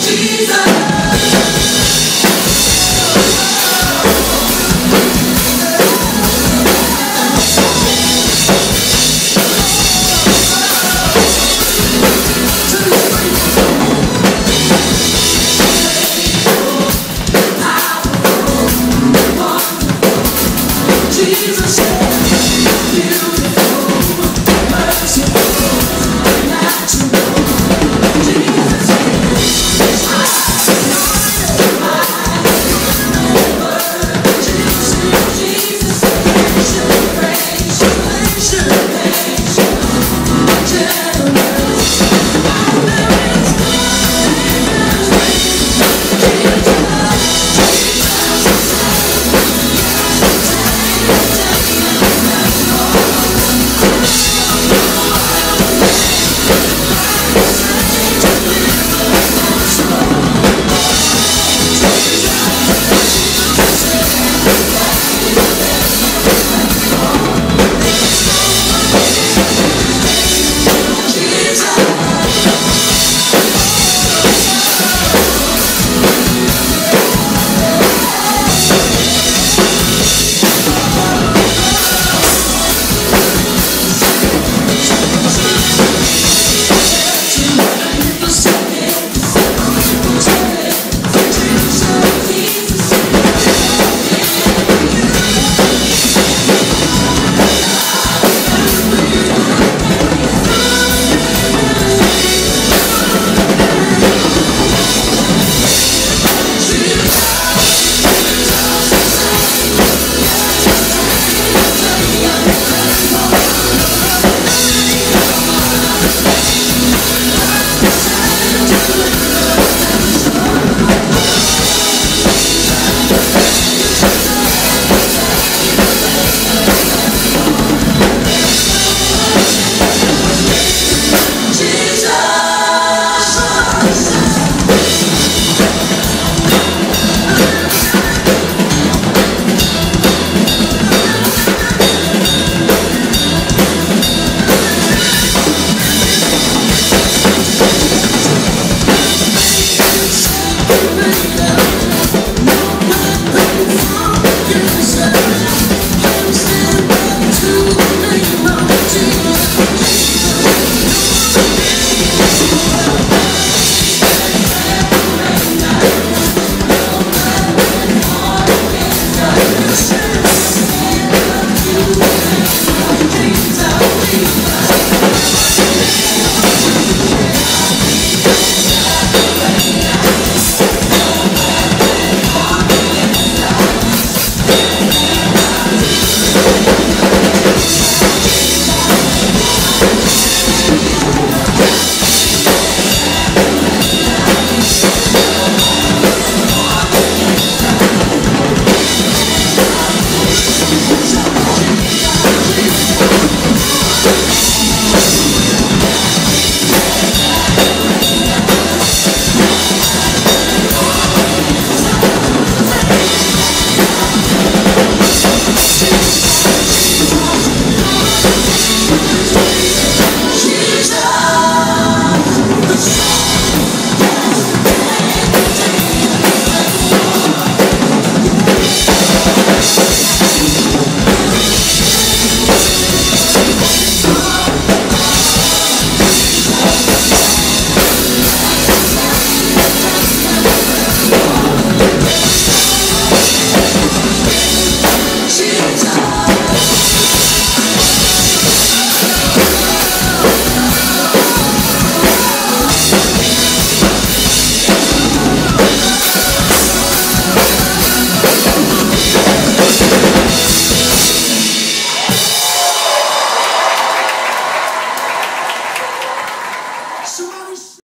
Jesus. Jesus.